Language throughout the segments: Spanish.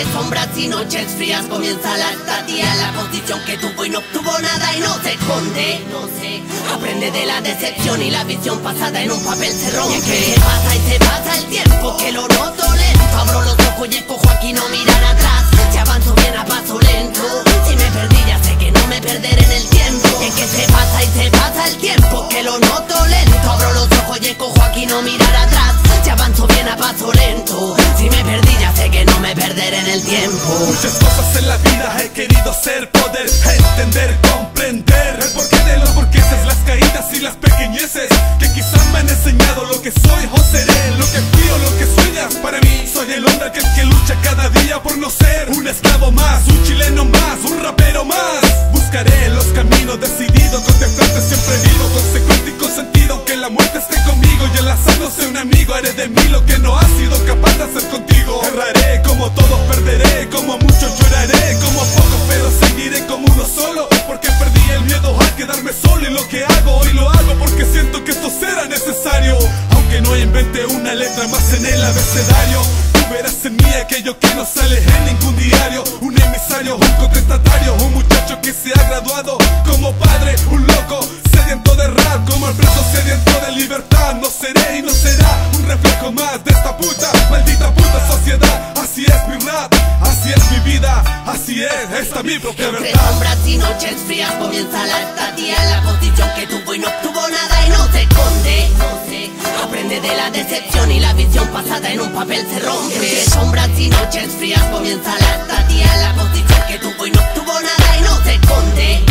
Entre sombras y noches frías. Comienza la estadía La posición que tuvo y no obtuvo nada y no se esconde No sé, aprende de la decepción y la visión pasada en un papel se rompe. Y que se pasa y se pasa el tiempo que lo noto lento Abro los ojos y escojo aquí no mirar atrás. Si avanzo bien a paso lento. Si me perdí ya sé que no me perderé en el tiempo. Y es que se pasa y se pasa el tiempo que lo noto lento Abro los ojos y escojo aquí no mirar atrás. Si avanzo bien a paso lento. Si me perdí ya sé que no me perderé Muchas cosas en la vida he querido ser, poder entender, comprender El porqué de los porqueses, las caídas y las pequeñeces Que quizás me han enseñado lo que soy o seré Lo que fui o lo que sueñas para mí Soy el hombre aquel que lucha cada día por no ser Un esclavo más, un chileno más, un rapero más. Buscaré los caminos decidido, contemplarte de mí lo que no ha sido capaz de hacer contigo. Erraré como todos perderé, como muchos lloraré Como pocos pero seguiré como uno solo Porque perdí el miedo a quedarme solo Y lo que hago hoy lo hago porque siento que esto será necesario. Aunque no inventé una letra más en el abecedario Tú verás en mí aquello que no sale en ningún diario. Un emisario, un contestatario Un muchacho que se ha graduado como padre Un loco Así es, esta mi propia Entre verdad. sombras y noches frías comienza la estadía La posición que tuvo y no obtuvo nada y no se esconde aprende de la decepción y la visión pasada en un papel se rompe. Entre sombras y noches frías comienza la estadía La posición que tuvo y no obtuvo nada y no se esconde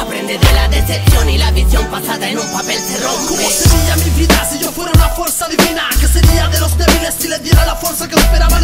aprende de la decepción y la visión pasada en un papel se ¿Cómo rompe sería mi vida si yo fuera una fuerza divina? ¿Qué sería de los débiles si les diera la fuerza que esperaban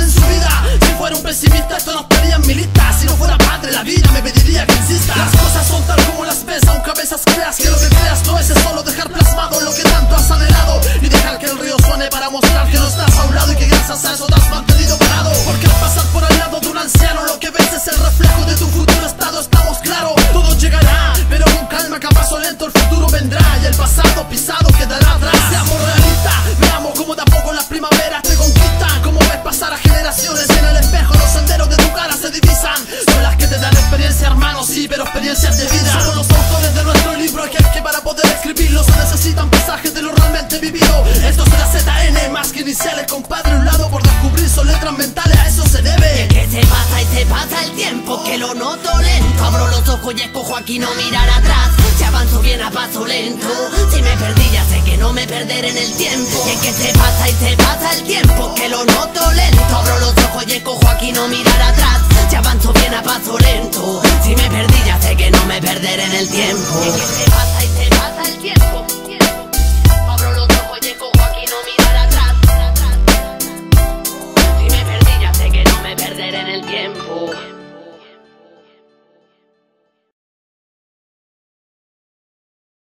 ojo y escojo aquí no mirar atrás. Si avanzo bien a paso lento. Si me perdí ya sé que no me perderé en el tiempo. Y es que se pasa y se pasa el tiempo Que lo noto lento. Abro los ojos y escojo aquí no mirar atrás. Si avanzo bien a paso lento. Si me perdí ya sé que no me perderé en el tiempo. Y es que se pasa y se pasa el tiempo. Abro los ojos y escojo aquí no mirar atrás. Si me perdí ya sé que no me perderé en el tiempo.